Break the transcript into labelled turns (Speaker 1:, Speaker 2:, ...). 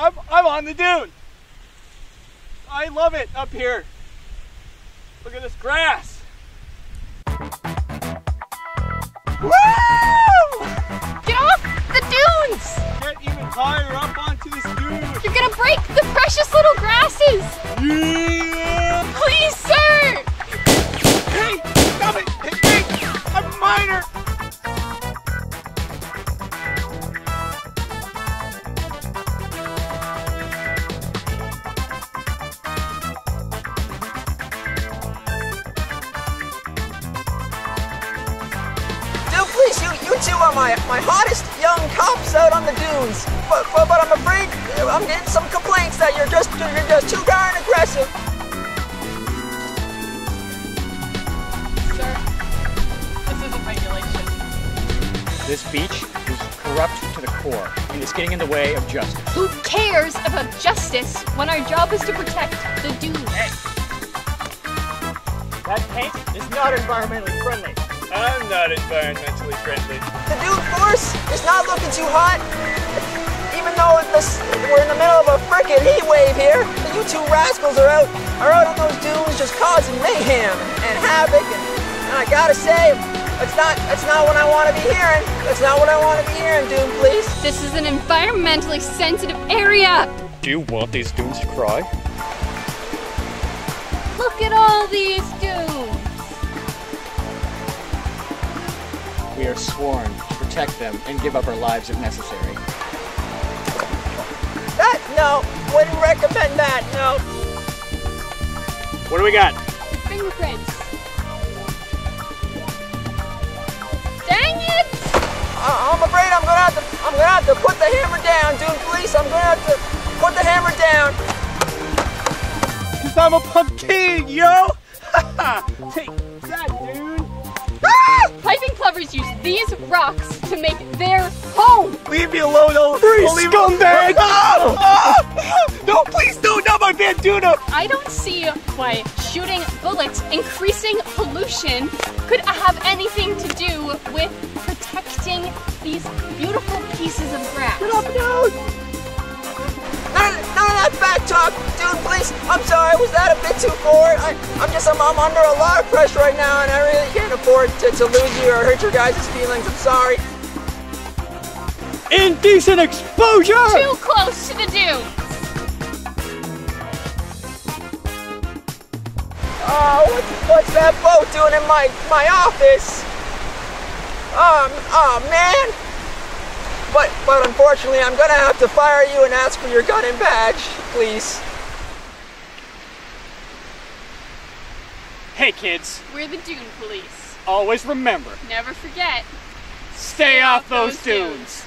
Speaker 1: I'm, I'm on the dune. I love it up here. Look at this grass. Woo!
Speaker 2: Get off the dunes!
Speaker 1: Get even higher up onto this dune.
Speaker 2: You're gonna break the precious little grasses!
Speaker 1: Yeah!
Speaker 2: Please, sir!
Speaker 1: Hey, stop it! Hey, hey, I'm a
Speaker 3: please, you, you two are my, my hottest young cops out on the dunes. But, but, but I'm afraid I'm getting some complaints that you're just you're just too darn aggressive.
Speaker 2: Sir, this isn't regulation.
Speaker 4: This beach is corrupt to the core and it's getting in the way of justice.
Speaker 2: Who cares about justice when our job is to protect the dunes?
Speaker 4: That paint is not environmentally friendly.
Speaker 1: I'm not environmentally friendly.
Speaker 3: The dune force is not looking too hot. Even though this, we're in the middle of a frickin' heat wave here, you two rascals are out are out on those dunes just causing mayhem and havoc. And, and I gotta say, it's not it's not what I want to be hearing. That's not what I want to be hearing, Dune Police.
Speaker 2: This is an environmentally sensitive area!
Speaker 4: Do you want these dunes to cry?
Speaker 2: Look at all these dunes!
Speaker 4: We are sworn to protect them and give up our lives if necessary.
Speaker 3: That no, wouldn't recommend that. No.
Speaker 4: What do we got?
Speaker 2: Fingerprints. Dang it!
Speaker 3: I- I'm afraid I'm gonna have to I'm gonna have to put the hammer down, Dune Police, I'm gonna have to put the hammer down.
Speaker 1: Cause I'm a pumpkin, yo! Take that, dude!
Speaker 2: Piping plovers use these rocks to make their home!
Speaker 1: Leave me alone, oh
Speaker 4: Free
Speaker 1: only-
Speaker 4: scumbag!
Speaker 1: Ah! Ah! No, please don't, not my Banduna!
Speaker 2: I don't see why shooting bullets increasing pollution could have anything to do with protecting these beautiful pieces of grass.
Speaker 3: None of, none of that back talk, dude. Please, I'm sorry. Was that a bit too forward? I, I'm just, I'm, I'm under a lot of pressure right now, and I really can't afford to, to lose you or hurt your guys' feelings. I'm sorry.
Speaker 4: Indecent exposure!
Speaker 2: Too close to the dune!
Speaker 3: Oh, what, what's that boat doing in my, my office? Um, oh man. But, but unfortunately, I'm gonna have to fire you and ask for your gun and badge, please.
Speaker 4: Hey kids,
Speaker 2: We're the dune police.
Speaker 4: always remember,
Speaker 2: Never forget.
Speaker 4: stay off those dunes.